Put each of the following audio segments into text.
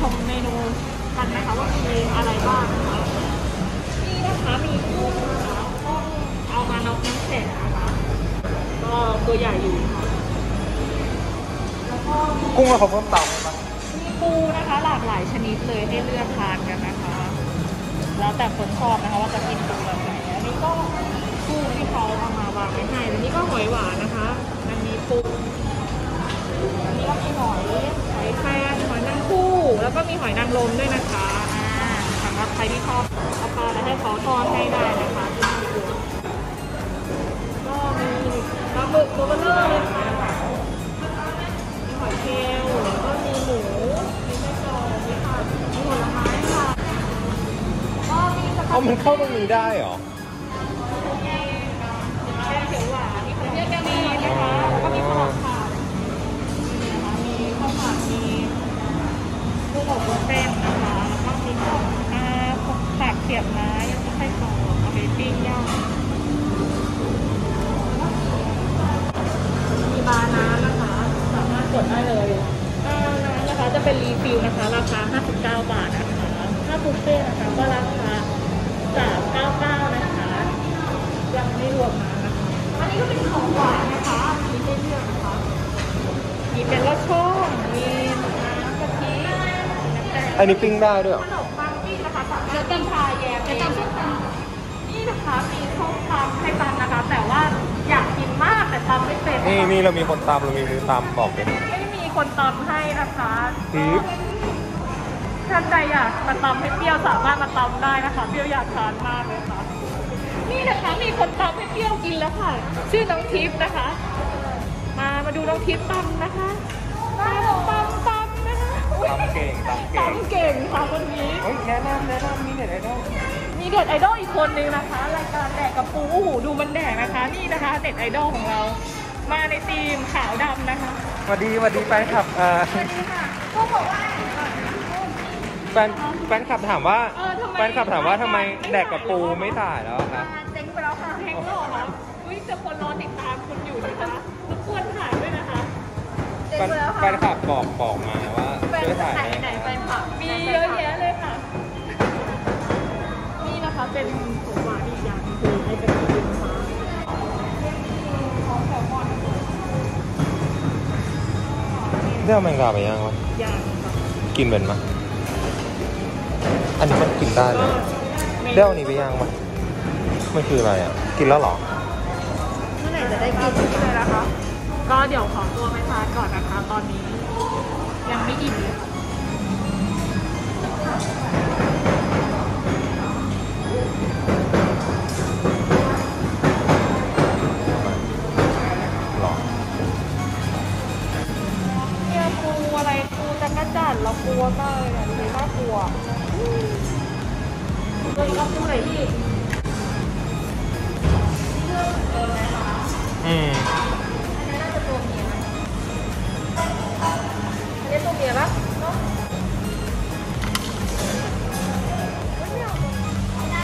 ชมเมนูกันนะคะว่ามีอะไรบ้างนะคะนี่นะคะมีกุ้งนะคะต้งเอามาน็อกน้ำแข็งนะคะก็ตัวใหญ่อยู่ค่ะแล้วก็กุ้งเราเขาเพิ่มเตาไหมปะมีปูนะคะหลากหลายชนิดเลยให้เลือกทานกันนะคะ แล้วแต่คนชอบนะคะว่าจะกินปูแบบไหนอันนี้ก็กุ้งที่เขาเอามาวางไว้ให้อันนี้ก็หอยหวานนะคะ มันมีปูอันนี้ก็มีหอยหอยแครงหอยนางคู่แล้ว ก็มีหอยนางรมด้วยนะคะอ่าสำหรับใครที่ชอบเอาปลาไปให้เขาทอดให้ได้นะคะที่นี่คือก็มีปลาหมึกตัวเบลเลอร์เลยค่ะมีหอยเชลล์แล้วก็มีหมูมีไส้กรอกมีผักมีผลไม้ค่ะก็มีสเอามันเข้าตรงนี้ได้เหรอ แกแกงเขียวหวานมีขนมจีนนะคะ แล้วก็มีขนมผัดมีนะคะมีข้าวผัดมีลูกอบวุ้นเส้นนะคะ แล้วก็มีพวกอ่าพวกผักเสียบไม้แล้วก็ไส้กรอกเอาไปปิ้งย่างมีบาร์น้ำนะคะ สามารถกดได้เลยอ่าน้ำนะคะจะเป็น refill นะคะ ราคา 59 บาทนะคะถ้าบุฟเฟ่ต์นะคะก็ราคา 399 นะคะยังไม่รวมน้ำนะคะอันนี้ก็เป็นของหวานนะคะมีให้เลือกนะคะมีเป็นรสช่องมีน้ำกะทิน้ำแตงอันนี้ปิ้งได้ด้วยเหรขอ นมปังปิ้งนะคะสามารถปิ้งชาแยมเองนะคะนี่นะคะมีส้มตำให้ตำนะคะ แต่ว่าอยากกินมากแต่ตำไม่เป็นนี่นี่เรามีคนตามเรามีมือตามบอกเลย ไม่มีคนตำให้นะคะทิป ท่านใดอยากมาตำให้เปรี้ยวสามารถมาตำได้นะคะเปรี้ยวอยากทานมากเลยค่ะ นี่นะคะมีคนตำให้เปรี้ยวกินแล้วค่ะ ชื่อน้องทิพย์นะคะ มามาดูน้องทิพย์ตำนะคะตำตำตำนะคะอุ๊ยตามเก่งตามเก่ง ตำเก่งค่ะคนนี้ เฮ้ยแนะนำแนะนำมีเน็ตไอดอลมีเด็ดไอดอลอีกคนนึงนะคะ รายการแดกกับปูโอ้โหดูมันแดกนะคะ นี่นะคะเด็ดไอดอลของเรา มาในทีมขาวดำนะคะ สวัสดีสวัสดีแฟนคลับเอ่อ สวัสดีค่ะก็บอกว่า แฟนแฟนคลับถามว่าเออทำไม แฟนคลับถามว่าทำไมแดกกับปูไม่ถ่ายแล้วอะคะเจ๊งไปแล้วค่ะแฮงก์หรอคะอุ้ยจะคนรอติดตามคุณอยู่นะคะรบกวนถ่ายด้วยนะคะแฟนแฟนคลับบอกบอกมาว่าช่วยถ่ายให้ไหนนะแฟนคลับมีเยอะแยะเลยค่ะ นี่นะคะเป็นของหวานอีกอย่างหนึ่งคือไอศกรีมค่ะของแซลมอนได้เอาแมงดาไปย่างวะย่างค่ะกินเป็นมะ อันนี้มันกินได้เลยได้เอาอันนี้ไปย่างปะมันคืออะไรอะ กินแล้วหรอ เมื่อไหร่จะได้กินเลยนะคะ ก็เดี๋ยวขอตัวไปทานก่อนนะคะ ตอนนี้ ยังไม่อิ่มเลยค่ะหรอเนี่ยปูอะไรปูจักจั่นเรากลัวมากเลยเนี่ยดูน่ากลัว ตัวนี้ก็ปูอะไรพี่เลือกเกินนะคะอืมอันนี้น่าจะตัวเมียไหมอันนี้ตัวเมียปะเนาะ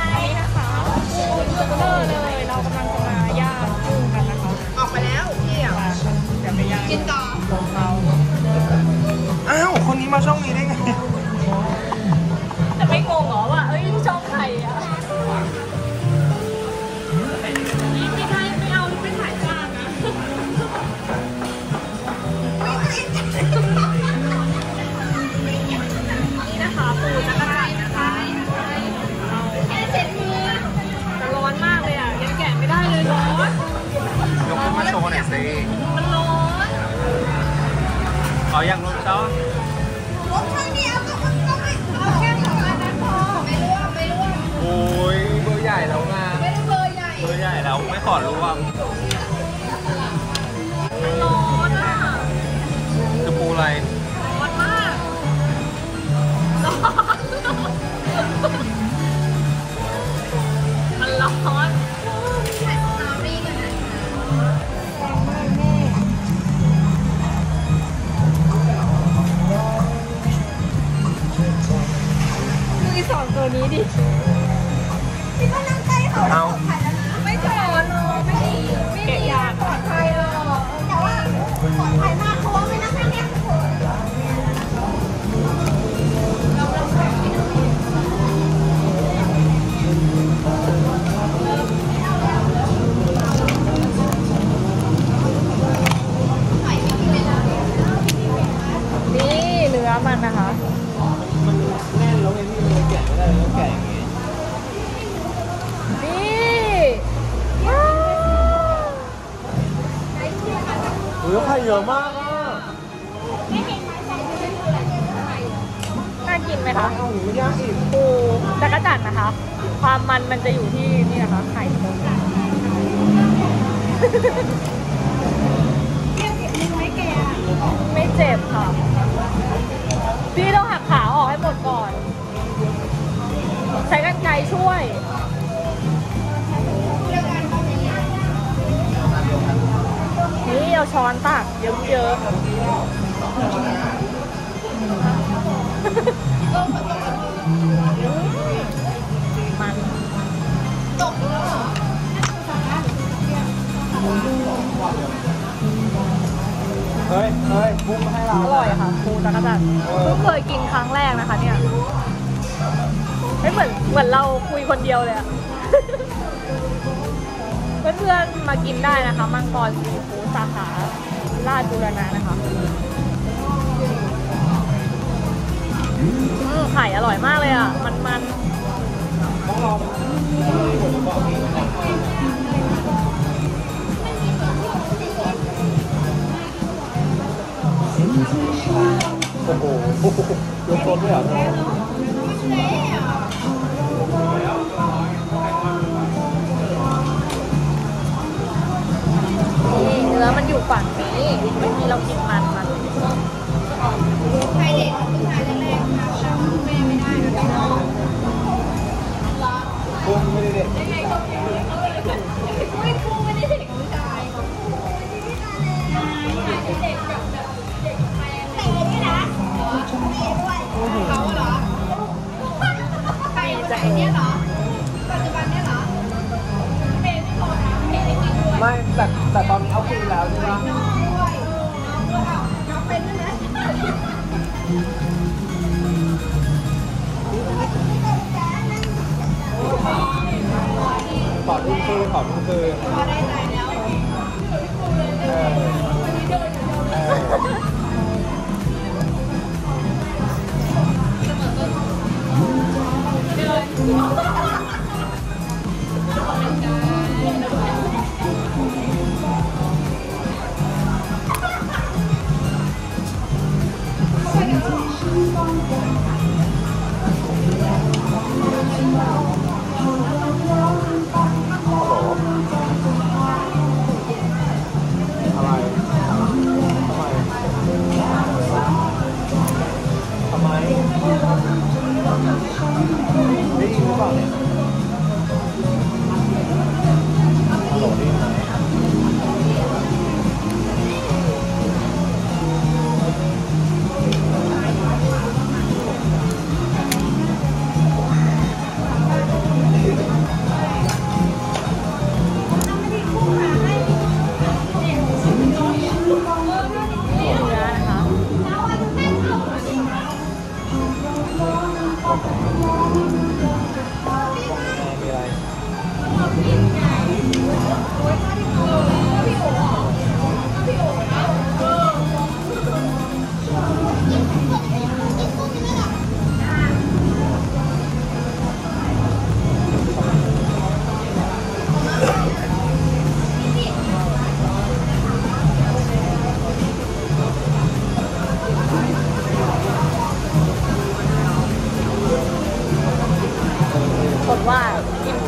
อันนี้นะคะปูตัวเบลอเลยเรากำลังจะมาย่างกุ้งกันนะคะออกไปแล้วพี่อะมาค่ะเดี๋ยวไปย่างกินก่อนของเราอ้าว คนนี้มาช่องนี้ได้ไง ขอรู้ว่าร้อนอะคือปูอะไร ร้อนมาก ร้อน มันร้อนสตอรี่กันนะดูอีสองตัวนี้ดิ ที่ว่านั่งใกล้เขาเอาถ่ายแล้วนไม่ถอนไม่ดีไม่แกะดียาย กินไหมคะเอาหมูย่างอีกปูจักรจันทร์นะคะ ความมันมันจะอยู่ที่นี่นะคะไข่ไม่เจ็บค่ะ พี่ต้องหักขาออกให้หมดก่อน ใช้กันไกรช่วยนี่เอาช้อนตักเยิ้มๆ เฮ้ยเฮ้ยพุ่งมาให้เราอร่อยค่ะปูจักรจันทร์เพิ่งเคยกินครั้งแรกนะคะเนี่ยไม่เหมือนเหมือนเราคุยคนเดียวเลยอะ เพื่อนๆมากินได้นะคะ มังกรซีฟู้ดสาขาลาดบูรณะนะคะอืมไข่อร่อยมากเลยอะ มันมันต้องลอง โยนโซนด้วยเหรอนี่เนื้อมันอยู่ฝั่งนี้เมื่อกี้เรากินมันมันใครเด็กผู้ชาย ไม่แต่แต่ตอนนี้เอาคุยแล้วใช่ไหมขอทุ่งคืนขอทุ่งคืนพอได้ใจแล้วเออ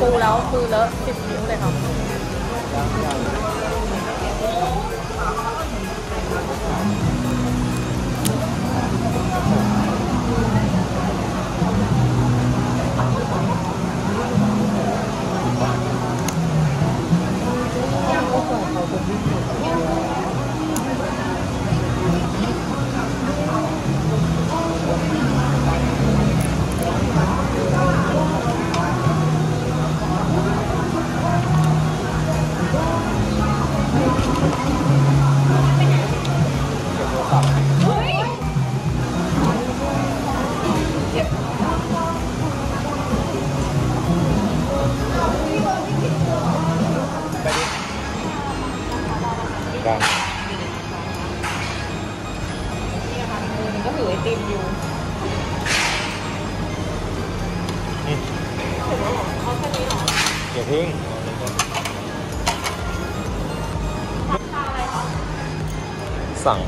กินปูแล้วมือเลอะสิบนิ้วเลยค่ะ ดันี่นะคะมือมันก็ถือไอติมอยู่นี่ถืออเขาแค่นี้หรอเดี๋ยวพึ่งสั่ง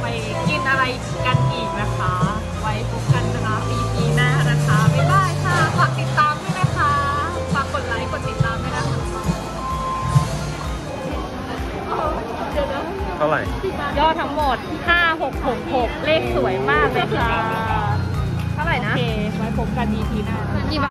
ไปกินอะไรกันอีกนะคะ ไว้พบกันนะคะปีหน้านะคะ บ๊ายบายค่ะ ฝากติดตามด้วยนะคะ ฝากกดไลค์ กดติดตามด้วยนะคะเท่าไหร่ ยอดทั้งหมด 5666 เลขสวยมากเลยค่ะ เท่าไหร่นะ โอเค ไว้พบกัน EP หน้า